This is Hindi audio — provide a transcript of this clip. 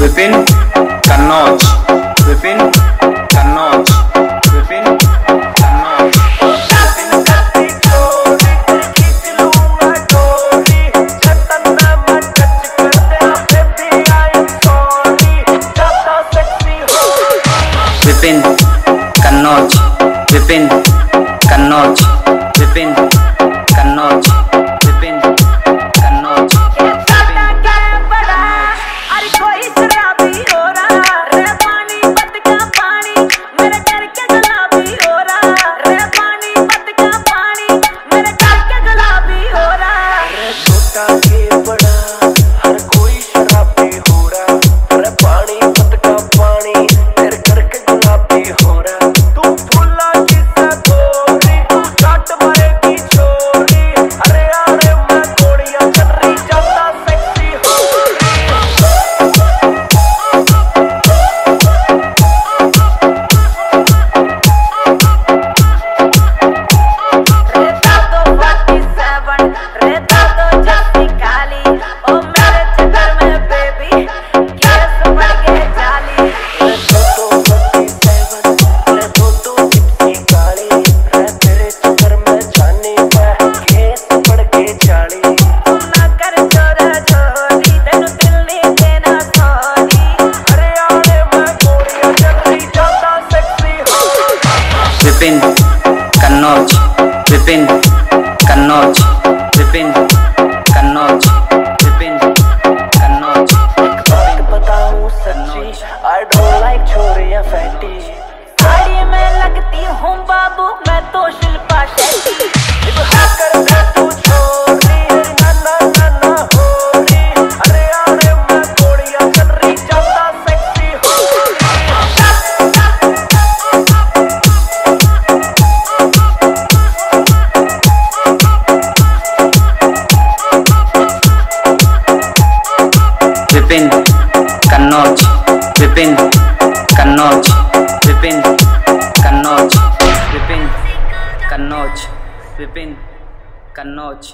Vipin Kannauj Vipin Kannauj Vipin Kannauj Vipin Kannauj Vipin Kannauj Vipin Vipin Kanoj Vipin Kanoj Vipin Kanoj Kannauj Vipin Kannauj Vipin Kannauj Vipin Kannauj Vipin Kannauj